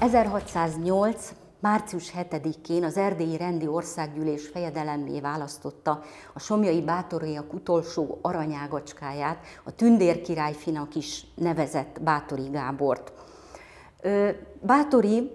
1608. március 7-én az Erdélyi Rendi Országgyűlés fejedelemmé választotta a Somjai Bátoriak utolsó aranyágacskáját, a Tündér királyfinak is nevezett Bátori Gábort. Bátori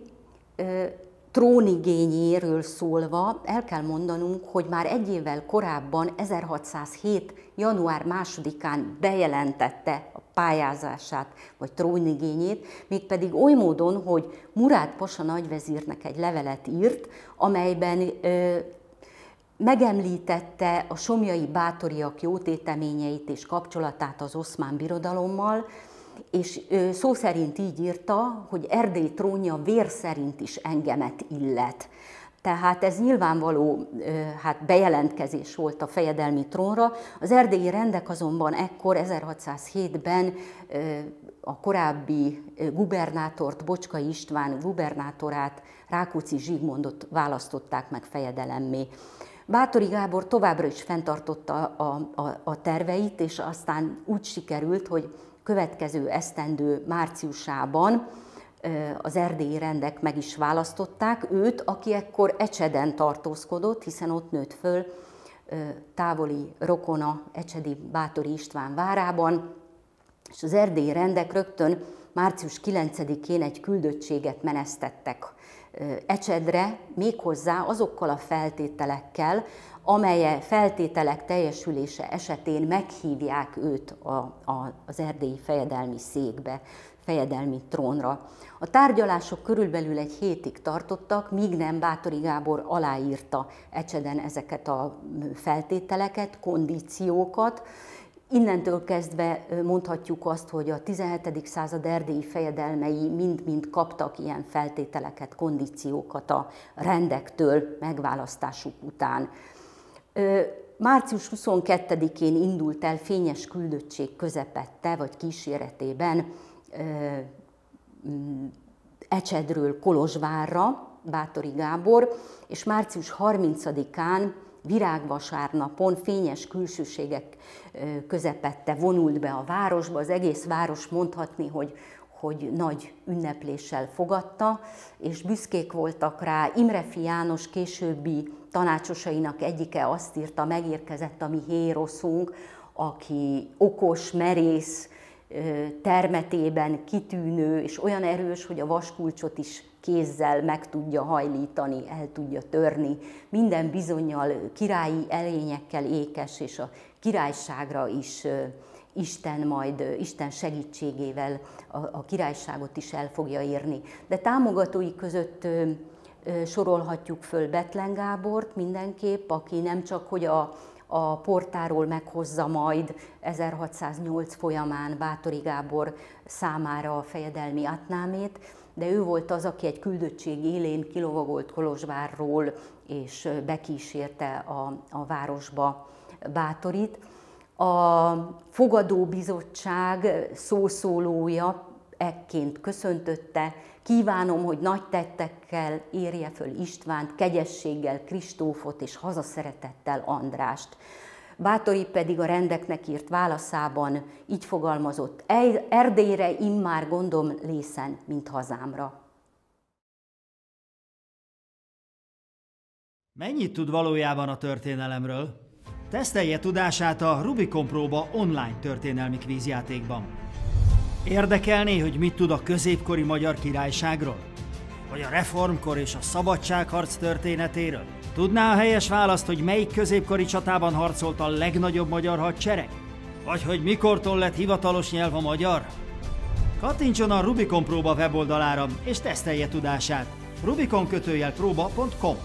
trónigényéről szólva el kell mondanunk, hogy már egy évvel korábban, 1607. január 2-án bejelentette pályázását, vagy trónigényét, mégpedig oly módon, hogy Murád Pasa nagyvezírnek egy levelet írt, amelyben ö, megemlítette a somjai bátoriak jótéteményeit és kapcsolatát az oszmán birodalommal, és szó szerint így írta, hogy Erdély trónja vér szerint is engemet illet. Tehát ez nyilvánvaló hát bejelentkezés volt a fejedelmi trónra. Az erdélyi rendek azonban ekkor 1607-ben a korábbi gubernátort, Bocskai István gubernátorát, Rákóczi Zsigmondot választották meg fejedelemmé. Bátori Gábor továbbra is fenntartotta a, a, a terveit, és aztán úgy sikerült, hogy következő esztendő márciusában az erdélyi rendek meg is választották. Őt, aki ekkor Ecseden tartózkodott, hiszen ott nőtt föl távoli rokona Ecsedi Bátori István várában, és az erdélyi rendek rögtön március 9-én egy küldöttséget menesztettek Ecsedre, méghozzá azokkal a feltételekkel, amelye feltételek teljesülése esetén meghívják őt a, a, az erdélyi fejedelmi székbe, fejedelmi trónra. A tárgyalások körülbelül egy hétig tartottak, míg nem Bátori Gábor aláírta Ecseden ezeket a feltételeket, kondíciókat, Innentől kezdve mondhatjuk azt, hogy a 17. század erdélyi fejedelmei mind-mind kaptak ilyen feltételeket, kondíciókat a rendektől megválasztásuk után. Március 22-én indult el fényes küldöttség közepette, vagy kíséretében Ecsedről Kolozsvárra, Bátori Gábor, és március 30-án virágvasárnapon fényes külsőségek közepette vonult be a városba, az egész város mondhatni, hogy, hogy nagy ünnepléssel fogadta, és büszkék voltak rá. Imrefi János későbbi tanácsosainak egyike azt írta, megérkezett a mi héroszunk, aki okos, merész, termetében kitűnő, és olyan erős, hogy a vaskulcsot is kézzel meg tudja hajlítani, el tudja törni. Minden bizonyal királyi elényekkel ékes, és a királyságra is Isten majd, Isten segítségével a, a királyságot is el fogja érni. De támogatói között sorolhatjuk föl Betlen Gábort mindenképp, aki nem csak hogy a, a portáról meghozza majd 1608 folyamán Bátori Gábor számára a fejedelmi atnámét, de ő volt az, aki egy küldöttség élén kilovagolt Kolozsvárról, és bekísérte a, a városba Bátorit. A fogadóbizottság szószólója ekként köszöntötte, kívánom, hogy nagy tettekkel érje föl Istvánt, kegyességgel Kristófot és hazaszeretettel Andrást. Bátori pedig a rendeknek írt válaszában így fogalmazott, Erdélyre immár gondom lészen, mint hazámra. Mennyit tud valójában a történelemről? Tesztelje tudását a Rubicon próba online történelmi kvízjátékban. Érdekelné, hogy mit tud a középkori magyar királyságról? Vagy a reformkor és a szabadságharc történetéről? Tudná a helyes választ, hogy melyik középkori csatában harcolt a legnagyobb magyar hadsereg? Vagy hogy mikortól lett hivatalos nyelv a magyar? Kattintson a Rubicon próba weboldalára és tesztelje tudását. rubiconkötőjelpróba.com